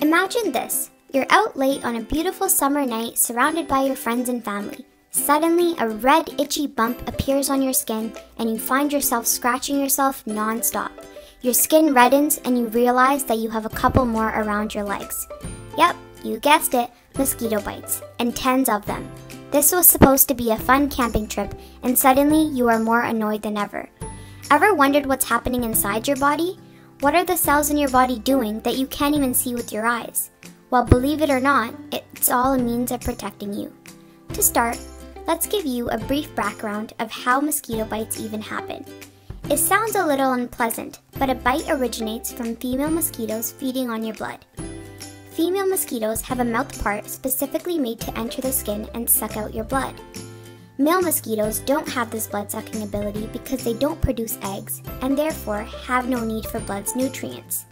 Imagine this you're out late on a beautiful summer night surrounded by your friends and family. Suddenly, a red, itchy bump appears on your skin, and you find yourself scratching yourself non stop. Your skin reddens, and you realize that you have a couple more around your legs. Yep, you guessed it mosquito bites, and tens of them. This was supposed to be a fun camping trip, and suddenly you are more annoyed than ever. Ever wondered what's happening inside your body? What are the cells in your body doing that you can't even see with your eyes? Well, believe it or not, it's all a means of protecting you. To start, let's give you a brief background of how mosquito bites even happen. It sounds a little unpleasant, but a bite originates from female mosquitoes feeding on your blood. Female mosquitoes have a mouth part specifically made to enter the skin and suck out your blood. Male mosquitoes don't have this blood sucking ability because they don't produce eggs and therefore have no need for blood's nutrients.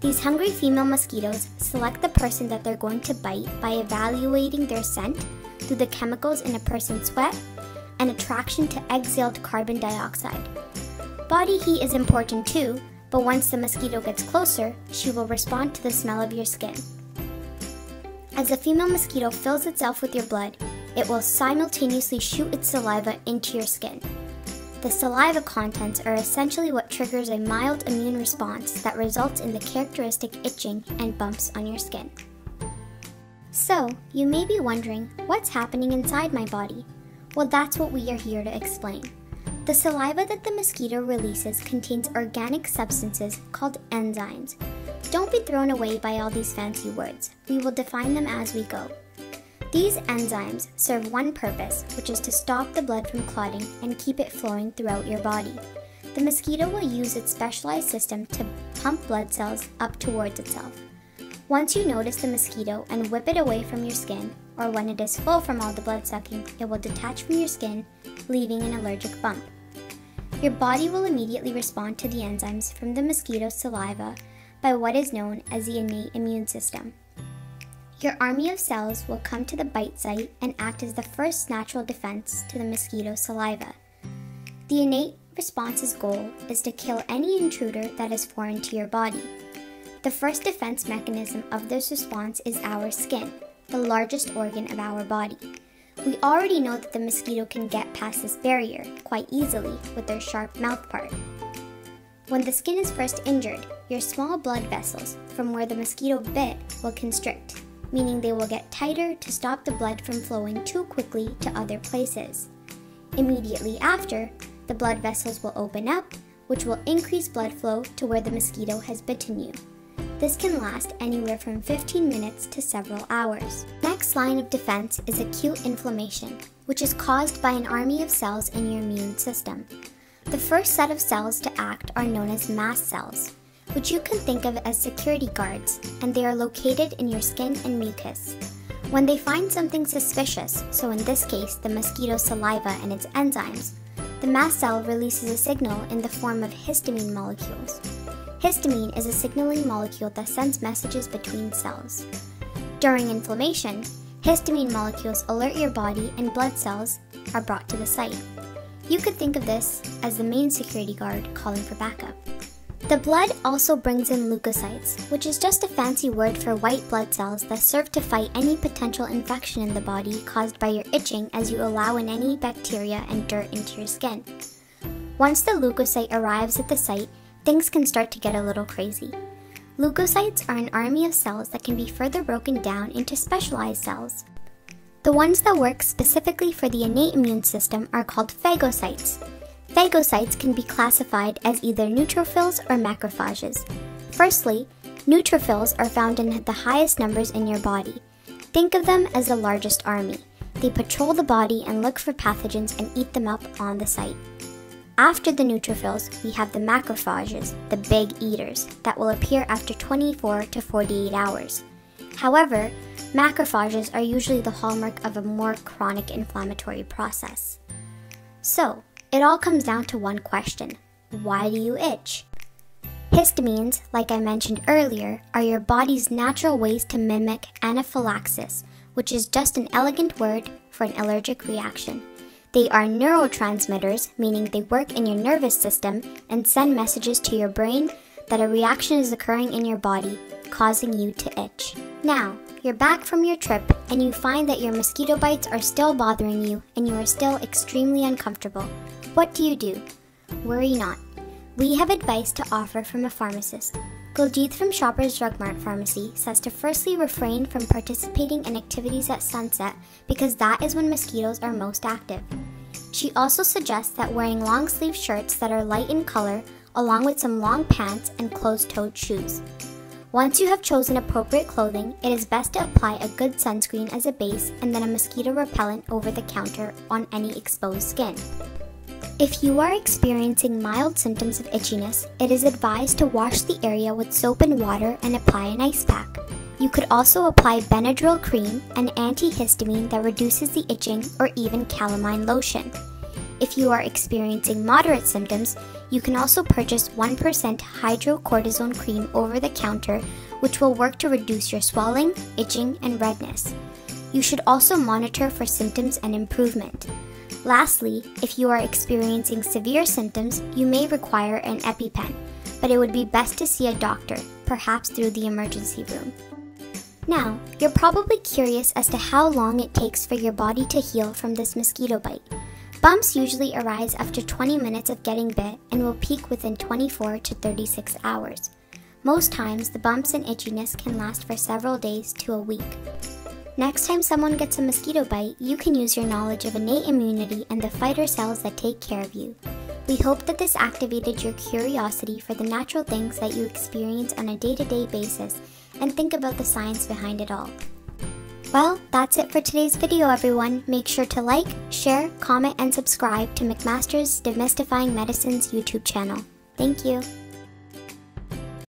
These hungry female mosquitoes select the person that they're going to bite by evaluating their scent through the chemicals in a person's sweat and attraction to exhaled carbon dioxide. Body heat is important too, but once the mosquito gets closer, she will respond to the smell of your skin. As the female mosquito fills itself with your blood, it will simultaneously shoot its saliva into your skin. The saliva contents are essentially what triggers a mild immune response that results in the characteristic itching and bumps on your skin. So, you may be wondering, what's happening inside my body? Well, that's what we are here to explain. The saliva that the mosquito releases contains organic substances called enzymes. Don't be thrown away by all these fancy words. We will define them as we go. These enzymes serve one purpose, which is to stop the blood from clotting and keep it flowing throughout your body. The mosquito will use its specialized system to pump blood cells up towards itself. Once you notice the mosquito and whip it away from your skin, or when it is full from all the blood sucking, it will detach from your skin, leaving an allergic bump. Your body will immediately respond to the enzymes from the mosquito's saliva by what is known as the innate immune system. Your army of cells will come to the bite site and act as the first natural defense to the mosquito saliva. The innate response's goal is to kill any intruder that is foreign to your body. The first defense mechanism of this response is our skin, the largest organ of our body. We already know that the mosquito can get past this barrier quite easily with their sharp mouth part. When the skin is first injured, your small blood vessels from where the mosquito bit will constrict meaning they will get tighter to stop the blood from flowing too quickly to other places. Immediately after, the blood vessels will open up, which will increase blood flow to where the mosquito has bitten you. This can last anywhere from 15 minutes to several hours. Next line of defense is acute inflammation, which is caused by an army of cells in your immune system. The first set of cells to act are known as mast cells which you can think of as security guards, and they are located in your skin and mucus. When they find something suspicious, so in this case the mosquito saliva and its enzymes, the mast cell releases a signal in the form of histamine molecules. Histamine is a signaling molecule that sends messages between cells. During inflammation, histamine molecules alert your body and blood cells are brought to the site. You could think of this as the main security guard calling for backup. The blood also brings in leukocytes, which is just a fancy word for white blood cells that serve to fight any potential infection in the body caused by your itching as you allow in any bacteria and dirt into your skin. Once the leukocyte arrives at the site, things can start to get a little crazy. Leukocytes are an army of cells that can be further broken down into specialized cells. The ones that work specifically for the innate immune system are called phagocytes, Phagocytes can be classified as either neutrophils or macrophages. Firstly, neutrophils are found in the highest numbers in your body. Think of them as the largest army. They patrol the body and look for pathogens and eat them up on the site. After the neutrophils, we have the macrophages, the big eaters, that will appear after 24 to 48 hours. However, macrophages are usually the hallmark of a more chronic inflammatory process. So, it all comes down to one question why do you itch? Histamines, like I mentioned earlier, are your body's natural ways to mimic anaphylaxis, which is just an elegant word for an allergic reaction. They are neurotransmitters, meaning they work in your nervous system and send messages to your brain that a reaction is occurring in your body, causing you to itch. Now, you're back from your trip and you find that your mosquito bites are still bothering you and you are still extremely uncomfortable. What do you do? Worry not. We have advice to offer from a pharmacist. Kuljeet from Shoppers Drug Mart Pharmacy says to firstly refrain from participating in activities at sunset because that is when mosquitoes are most active. She also suggests that wearing long sleeve shirts that are light in color, along with some long pants and closed toed shoes. Once you have chosen appropriate clothing, it is best to apply a good sunscreen as a base and then a mosquito repellent over the counter on any exposed skin. If you are experiencing mild symptoms of itchiness, it is advised to wash the area with soap and water and apply an ice pack. You could also apply Benadryl cream, an antihistamine that reduces the itching, or even calamine lotion. If you are experiencing moderate symptoms, you can also purchase 1% hydrocortisone cream over the counter, which will work to reduce your swelling, itching, and redness. You should also monitor for symptoms and improvement. Lastly, if you are experiencing severe symptoms, you may require an EpiPen, but it would be best to see a doctor, perhaps through the emergency room. Now, you're probably curious as to how long it takes for your body to heal from this mosquito bite. Bumps usually arise after 20 minutes of getting bit and will peak within 24 to 36 hours. Most times, the bumps and itchiness can last for several days to a week. Next time someone gets a mosquito bite, you can use your knowledge of innate immunity and the fighter cells that take care of you. We hope that this activated your curiosity for the natural things that you experience on a day to day basis and think about the science behind it all. Well, that's it for today's video, everyone. Make sure to like, share, comment, and subscribe to McMaster's Demystifying Medicines YouTube channel. Thank you.